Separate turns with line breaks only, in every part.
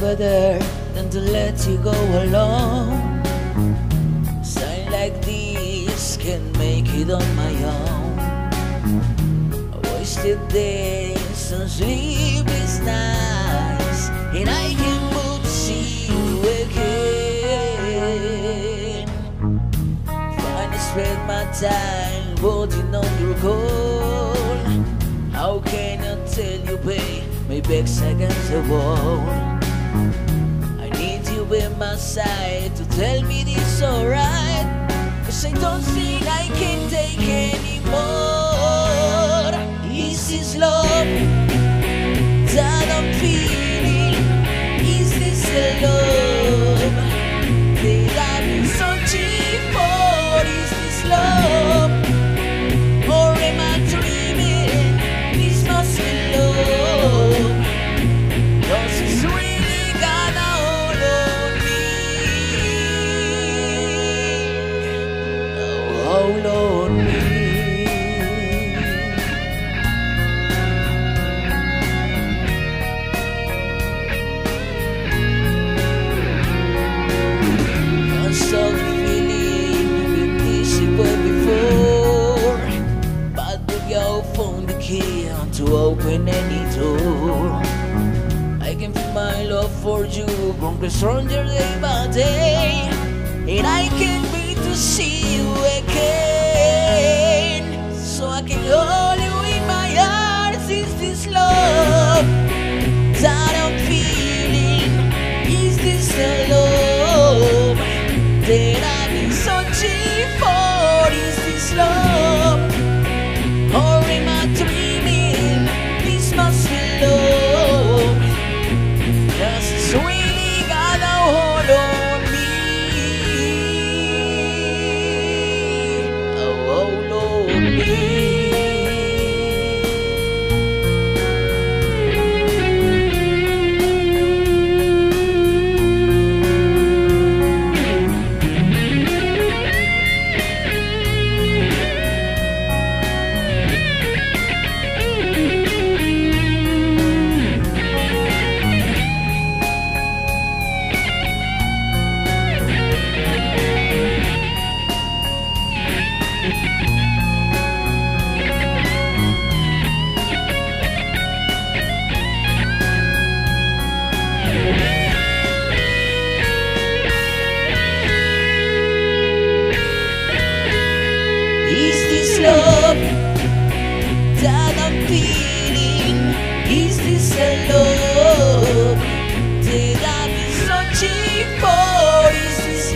better than to let you go alone. Sign like this can make it on my own. I wasted days on sleepless nights, and I can move to see you again. Finally spend my time waiting on your call. How can I tell you, babe? My back's against the wall. By my side to tell me this alright. Cause I don't think I can take anymore. Key to open any door I can feel my love for you growing stronger day by day And I can't wait to see you again So I can hold you in my arms Is this love that I'm feeling? Is this the love that I've been searching for?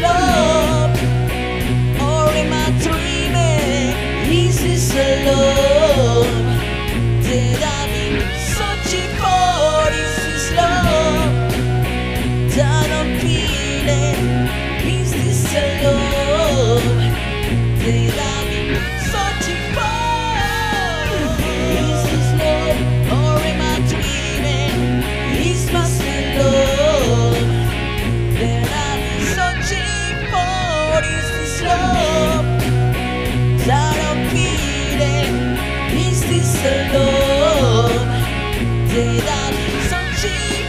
Love? Or am I dreaming? Is this alone. Did I so?